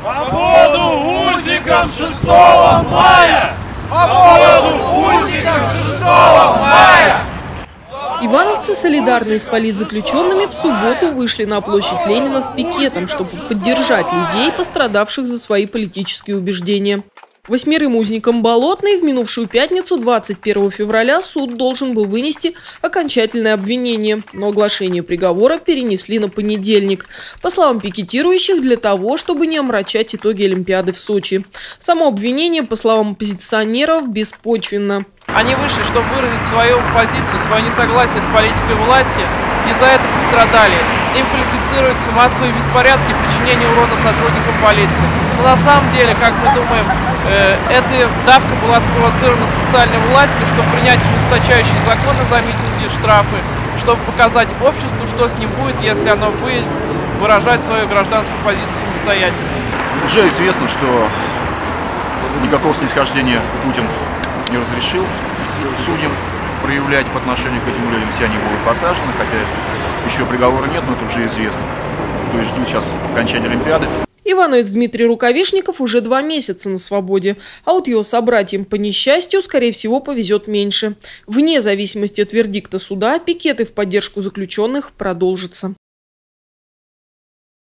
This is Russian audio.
Свободу узникам 6 мая! Свободу узникам 6 мая! Ивановцы, солидарные с политзаключенными, в субботу вышли на площадь Ленина с пикетом, чтобы поддержать людей, пострадавших за свои политические убеждения. Восьмерым узникам Болотной в минувшую пятницу, 21 февраля, суд должен был вынести окончательное обвинение, но оглашение приговора перенесли на понедельник. По словам пикетирующих, для того, чтобы не омрачать итоги Олимпиады в Сочи. Само обвинение, по словам оппозиционеров, беспочвенно. Они вышли, чтобы выразить свою позицию, свое несогласие с политикой власти, и за это пострадали. Им квалифицируются массовые беспорядки, причинение урона сотрудникам полиции. Но на самом деле, как мы думаем, э, эта давка была спровоцирована специальной властью, чтобы принять ужесточающие законы за митинги, штрафы, чтобы показать обществу, что с ним будет, если оно будет выражать свою гражданскую позицию самостоятельно. Уже известно, что никакого снисхождения Путин не разрешил судьям проявлять по отношению к этим людям. Все они будут посажены, хотя еще приговора нет, но это уже известно. То есть ждут сейчас окончания Олимпиады. Ивановец Дмитрий Рукавишников уже два месяца на свободе, а вот его собратьям по несчастью, скорее всего, повезет меньше. Вне зависимости от вердикта суда, пикеты в поддержку заключенных продолжатся.